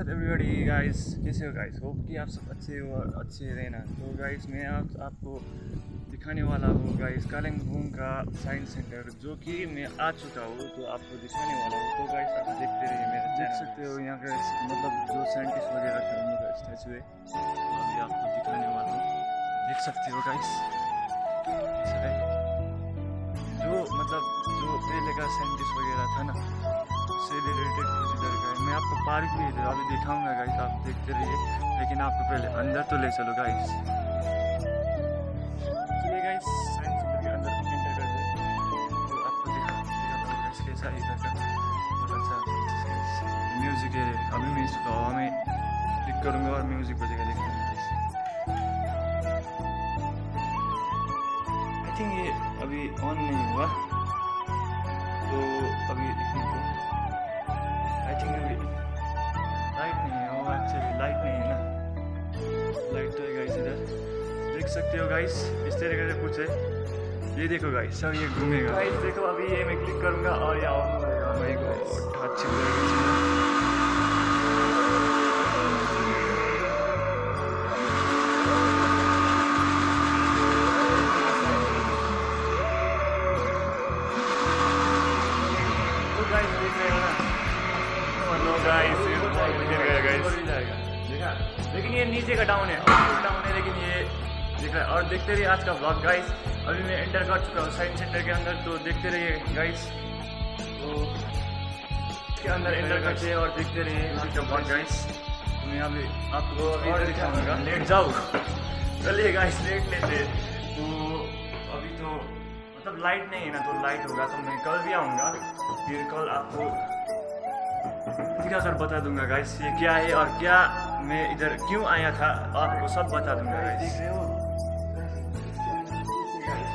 Everybody guys कैसे हो guys hope कि आप सब अच्छे हो और अच्छे रहना। तो गाइस मैं आप आपको दिखाने वाला हूँ गाइस कालिम्पोंग का साइंस सेंटर जो कि मैं आ चुका हूँ तो आपको दिखाने वाला हूँ। तो गाइस आप देखते रहिए मेरा देख सकते हो यहाँ का मतलब जो साइंटिस्ट वगैरह थे उन लोग स्टैचू है तो अभी आपको दिखाने वाला हूँ। देख सकते हो गाइस जो मतलब जो पहले का साइंटिस्ट वगैरह था ना उससे रिलेटेड इधर है। मैं आपको पार्क भी इधर अभी दिखाऊँगा गाइस आप देखते रहिए। लेकिन आपको पहले अंदर तो ले चलो गाइस चलिए गाइस साइंस के अंदर एंटर कर तो आपको दिखा कैसा इधर का। बहुत अच्छा म्यूज़िक है, अभी मैं इसको हवा में क्लिक करूँगा और म्यूज़िक बजेगा आई थिंक ये अभी ऑन नहीं हुआ। तो अभी सकते हो गाइस इस तरीके से कुछ है. ये देखो गाइस सब ये घूमेगा. गाइस देखो अभी ये मैं क्लिक करूँगा और ये ऑन हो जाएगा. गॉड अच्छी देखते रहिए आज का ब्लॉग गाइस अभी मैं एंटर कर चुका हूँ साइंस सेंटर के अंदर तो देखते रहिए गाइस तो इसके अंदर एंटर करते हैं और देखते रहिए आज का ब्लॉग गाइस तो मैं अभी आपको और दिखाऊँगा। लेट जाओ। चलिए गाइस लेट लेते तो अभी तो मतलब लाइट नहीं है ना तो लाइट होगा तो मैं कल भी आऊँगा। फिर कल आपको दिखा कर बता दूँगा गाइस ये क्या है और क्या मैं इधर क्यों आया था आपको सब बता दूँगा गाइस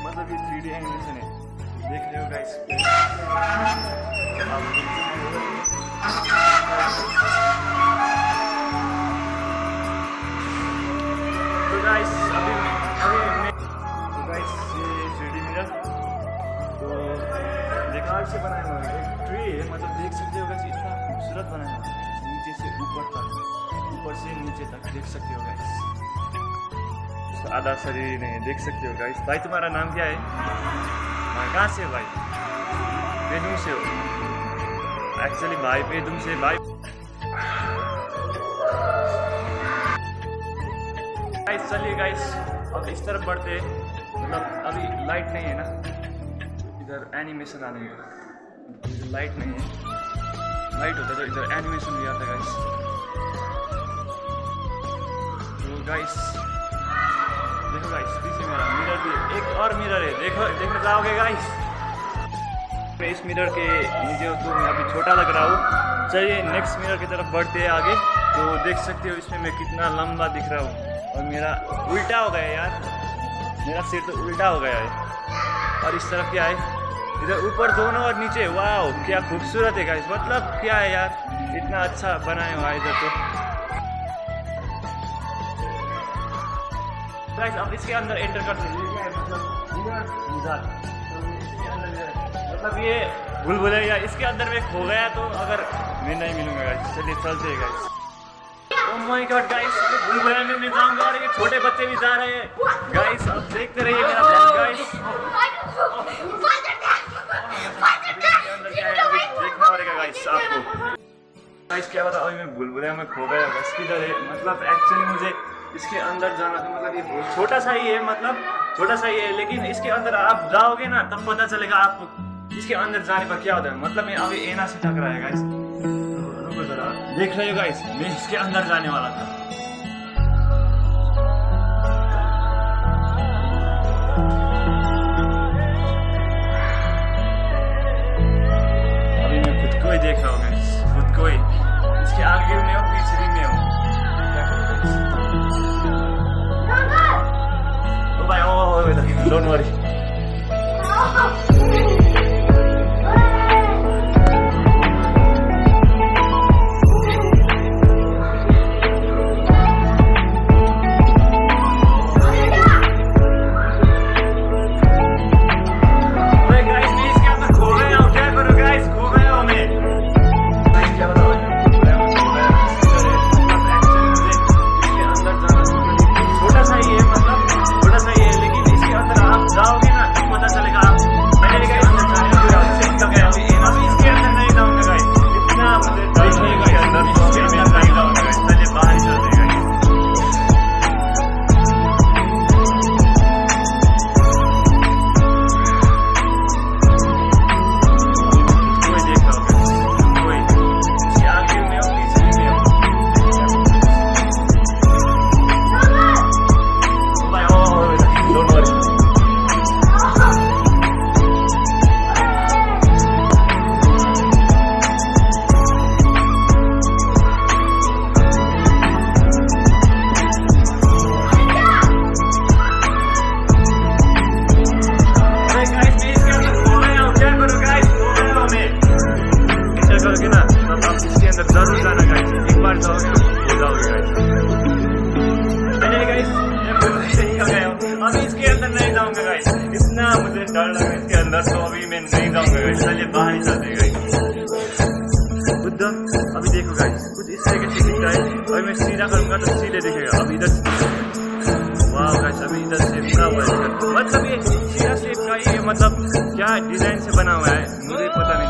मतलब ये थ्री डी एनिमेशन है देख रहे हो गाइस तो गाइस तो गाइस तो बेकार से बनाया हुआ है। ट्री है मतलब देख सकते हो गाइस इतना खूबसूरत बनाया हुआ है। नीचे से ऊपर तक, ऊपर से नीचे तक देख सकते हो गाइस आधा शरीर नहीं, देख सकते हो गाइस भाई, तुम्हारा नाम क्या है? हाँ कहाँ से भाई? पेदुम से हो। एक्चुअली भाई पेदुम से, भाई। गाइस चलिए गाइस अब इस तरफ़ बढ़ते मतलब अभी लाइट नहीं है ना। इधर एनिमेशन आने इधर लाइट नहीं है। लाइट होता तो इधर एनिमेशन भी आता गाइस तो गाइस देखो गाइस पीछे मेरा मिरर भी एक और मिरर है। देखो, देखना चाहोगे गाइस मैं इस मिरर के नीचे तो मैं अभी छोटा लग रहा हूँ। चलिए नेक्स्ट मिरर की तरफ़ बढ़ते हैं आगे। तो देख सकते हो इसमें मैं कितना लंबा दिख रहा हूँ। और मेरा उल्टा हो गया यार। मेरा सिर तो उल्टा हो गया है। और इस तरफ़ क्या है? इधर ऊपर दोनों और नीचे। वाह क्या खूबसूरत है गाइस मतलब क्या है यार? इतना अच्छा बनाया हुआ है इधर तो। गाइस अब इसके अंदर एंटर करते हैं मतलब मतलब ये भूल या इसके अंदर में खो गया तो अगर मैं नहीं मिलूँगा गाइस चलिए, चलते हैं गाइस माय गॉड गाइस भूल भुलैया में मैं जाऊँगा और ये छोटे बच्चे भी जा रहे हैं। गाइस अब देखते रहिए मेरा गाइस गाइस क्या बता अभी मैं भूल भुलैया में खो गया बस किधर है? मतलब एक्चुअली मुझे इसके अंदर जाना था मतलब ये छोटा सा ही है मतलब छोटा सा ही है, लेकिन इसके अंदर आप जाओगे ना, तब पता चलेगा आपको इसके अंदर जाने पर क्या होता है। मतलब मैं अभी एना से टकरा है रुको देख रहे हो गाइस मैं इसके अंदर जाने वाला था। अभी मैं खुद को ही देख रहा हूँ खुद को ही। इसके आगे ओ डोंट ज़रूर जाना गाइस एक बार जाओ ये जाओगे गाइस अभी इसके अंदर नहीं जाऊँगा गाइस इतना मुझे डर लगा इसके अंदर तो अभी मैं नहीं जाऊँगा गाइस चलिए बाहर ही जाते गाइस बुद्ध अभी देखो गाइस कुछ इस तरह से दिखता है अभी मैं सीधा करूँगा तो सीधे दिखेगा. अभी इधर वाह गाइस अभी इधर से मतलब ये सीधा शेप का ये मतलब क्या डिज़ाइन से बना हुआ है मुझे पता नहीं।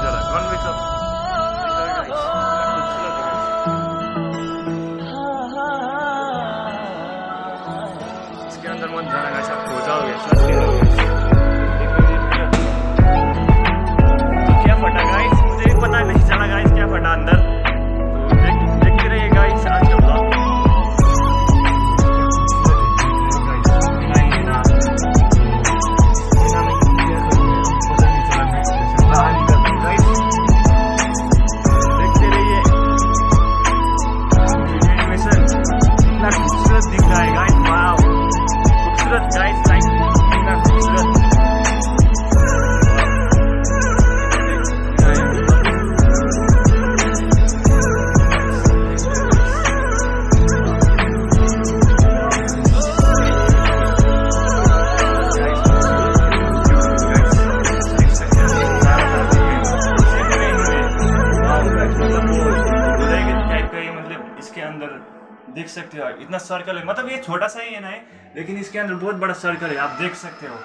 छोटा है लेकिन इसके अंदर बहुत बड़ा सर्कल है, आप देख सकते हो।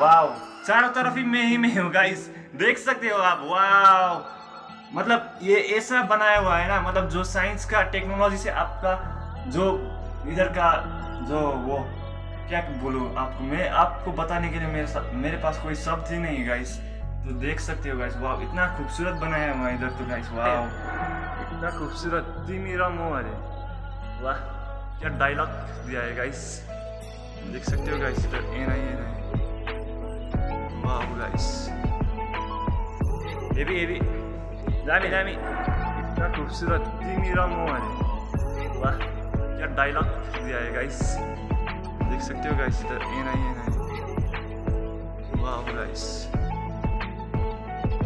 वाओ चारों तरफ़ ही मैं ही में हूँ गाइस देख सकते हो आप वाओ मतलब ये ऐसा बनाया हुआ है ना मतलब जो साइंस का टेक्नोलॉजी से आपका जो इधर का जो वो, क्या बोलूँ आपको, मैं आपको बताने के लिए मेरे साथ मेरे पास कोई शब्द ही नहीं गाइस तो देख सकते हो गाइस वाह इतना खूबसूरत बनाया हुआ इधर तो गाइस वाह इतना खूबसूरत तिमी र म अरे वाह। क्या डायलॉग दिया है गाइस देख सकते हो गाइस इधर ए नहीं ये नहीं। वाह गाइस ये भी ये भी। दामी दामी इतना खूबसूरत तिमी र म अरे वाह क्या डायलॉग दिया है गाइस देख सकते हो गाइस इधर ए नहीं ये नहीं। वाह गाइस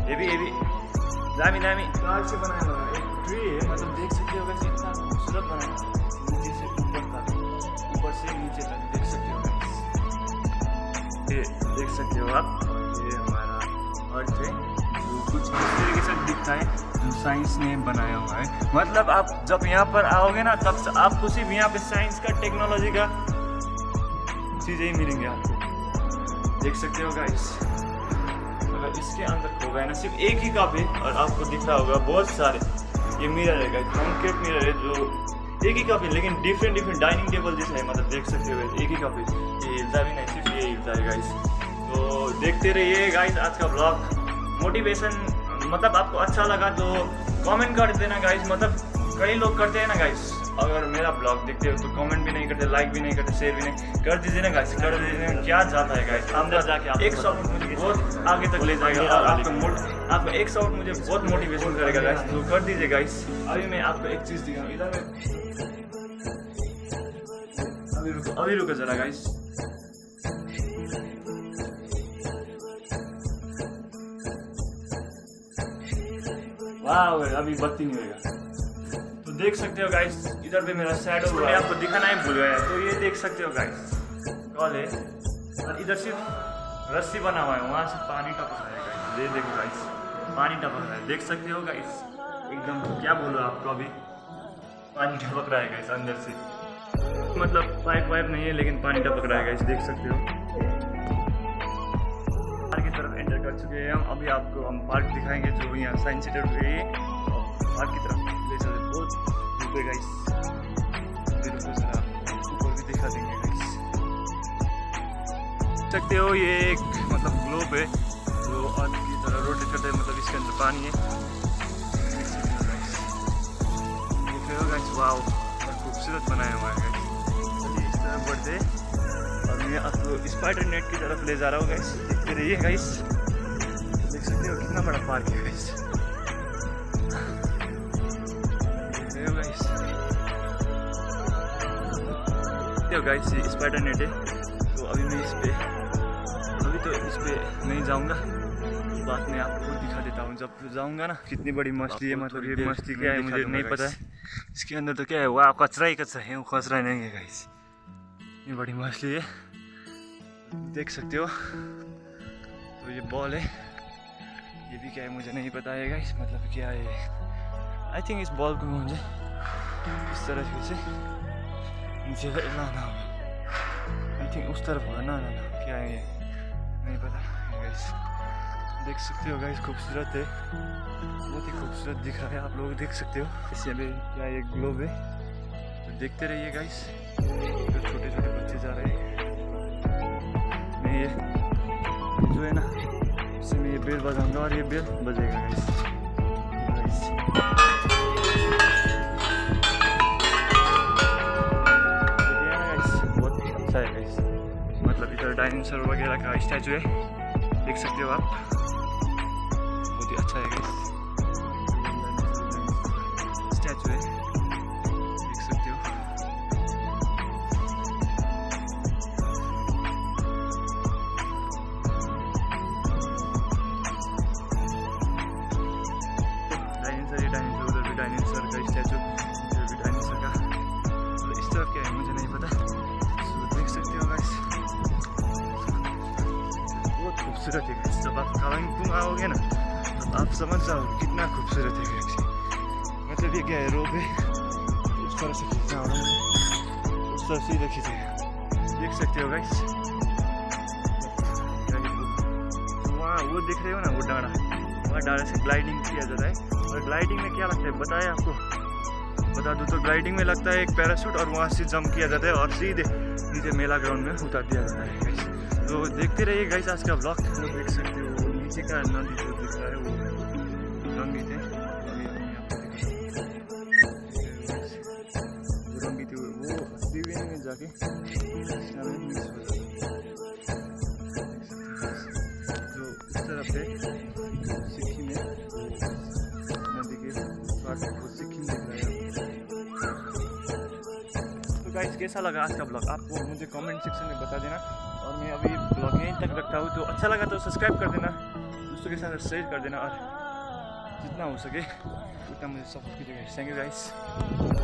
ये भी ये भी। दामी कार से बनाया हुआ है। ट्री है मतलब देख सकते हो गाइस खूबसूरत बनाया नीचे से ऊपर तक। ऊपर से नीचे तक। देख सकते हो ये देख सकते हो आप। ये हमारा अर्थ है, जो कुछ इस तरीके से दिखता है, जो साइंस ने बनाया हुआ है। मतलब आप जब यहाँ पर आओगे ना, तब आपको सिर्फ़ यहाँ पे साइंस का टेक्नोलॉजी का चीज़ें ही मिलेंगे आपको। देख सकते हो गाइस अगर इसके अंदर होगा ना, सिर्फ़ एक ही कप और आपको दिख रहा होगा बहुत सारे। ये मिरर है गाइस कॉन्क्रीट मिरर है, जो एक ही काफ़ी लेकिन डिफरेंट डिफरेंट डाइनिंग टेबल जैसा है मतलब देख सकते हो, एक ही काफ़ी ये हिलता भी नहीं सिर्फ़ ये हिलता है गाइस तो देखते रहिए गाइस आज का ब्लॉग मोटिवेशन मतलब आपको अच्छा लगा तो कमेंट कर देना गाइस मतलब कई लोग करते हैं ना गाइस अगर मेरा ब्लॉग देखते हो तो कमेंट भी नहीं करते लाइक भी नहीं करते शेयर भी नहीं। कर दीजिए ना गाइस कर दीजिए क्या जाता है गाइस अंदर जाके एक शॉट मुझे बहुत आगे तक ले जाएगा। और आपको मोट आपको एक शॉट मुझे बहुत मोटिवेशन करेगा गाइस तो कर दीजिए गाइस अभी मैं आपको एक चीज़ दिखाऊँ। इधर अभी रुको अभी रुको जरा गाइस वाह अभी बत्ती नहीं होगा देख सकते हो गाइस इधर पे मेरा शैडो मैं आपको दिखाना ही भूल गया तो ये देख सकते हो गाइस कॉल है और इधर सिर्फ़ रस्सी बना हुआ है वहाँ से पानी टपक रहा है गाइस ये देखो गाइस पानी टपक रहा है। देख सकते हो गाइस एकदम क्या बोलो आपको अभी? पानी टपक रहा है गाइस अंदर से। मतलब पाइप वाइप नहीं है लेकिन पानी टपक रहा है गाइस देख सकते हो। पार्क की तरफ़ एंटर कर चुके हैं हम। अभी आपको हम पार्क दिखाएँगे जो यहाँ साइंस सिटी है पार्क की तरफ़ ले चलते बहुत है गाइस अभी रुको जरा ऊपर भी दिखा देंगे गाइस सकते हो ये एक मतलब ग्लोब है, जो अर्थ की तरह रोटेट करता है मतलब इसके अंदर पानी है। खूबसूरत बनाया हुआ है चलिए इस तरफ़ बढ़ते और मैं आपको स्पाइडर नेट की तरफ़ ले जा रहा हूँ गाइस देखते रहिए गाइस देख सकते हो कितना बड़ा पार्क है गाइस हो गाइस ये स्पाइडर नेट है। तो अभी मैं इस पर अभी तो इस पर नहीं जाऊँगा। बाद में आपको दिखा देता हूँ। जब जाऊँगा ना कितनी बड़ी मछली है मतलब ये मछली क्या है मुझे नहीं पता है। इसके अंदर तो क्या है? वाह कचरा ही कचरा है। वो कचरा नहीं है गाइस ये बड़ी मछली है। देख सकते हो। तो ये बॉल है। ये भी क्या है मुझे नहीं पता है गाइस मतलब क्या है? आई थिंक इस बॉल को मुझे इस तरह से नीचे लाना होगा आई थिंक उस तरफ़ होगा ना ना क्या है ये नहीं पता गाइस देख सकते हो गाइस खूबसूरत है बहुत ही खूबसूरत दिख रहा है आप लोग देख सकते हो इससे में क्या ये ग्लोब है तो देखते रहिए गाइस जो छोटे छोटे बच्चे जा रहे हैं मैं ये जो है ना इससे मैं ये बेल बजाऊँगा और ये बेल बजेगा गाइस बहुत अच्छा है गाइस मतलब इधर डायनासोर वगैरह का स्टैचू है. देख सकते हो आप. बहुत ही अच्छा है गाइस खूबसूरत है गाइस जब आप कालिम्पोंग आओगे ना तो आप समझ जाओ कितना खूबसूरत है गाइस मतलब ये क्या है रोप है उस तरह से खींचना होगा मुझे उस तरह सीधे खींचेगा देख सकते हो गाइस वहाँ वो देख रहे हो ना वो डाड़ा वहाँ डाड़ा से ग्लाइडिंग किया जाता है और ग्लाइडिंग में क्या लगता है बताया आपको बता दूँ तो ग्लाइडिंग में लगता है एक पैराशूट और वहाँ से जंप किया जाता है और सीधे नीचे मेला ग्राउंड में उतार दिया जाता है तो देखते रहिए गाइस आज का ब्लॉग वो देख सकते हो नीचे का नदी जो दिख रहा है, वो को दिख रहा है। वो त्रिवेणी में जाके। जो इस तरफ़ सिक्किम नदी के सिक्किम दिख रहा है। तो गाइस कैसा लगा आज का ब्लॉग आपको मुझे कमेंट सेक्शन में बता देना। और मैं अभी ब्लॉग यहीं तक रखता हूँ तो अच्छा लगा तो सब्सक्राइब कर देना, दोस्तों के साथ शेयर कर देना और जितना हो सके, उतना मुझे सपोर्ट कीजिएगा। Thank you guys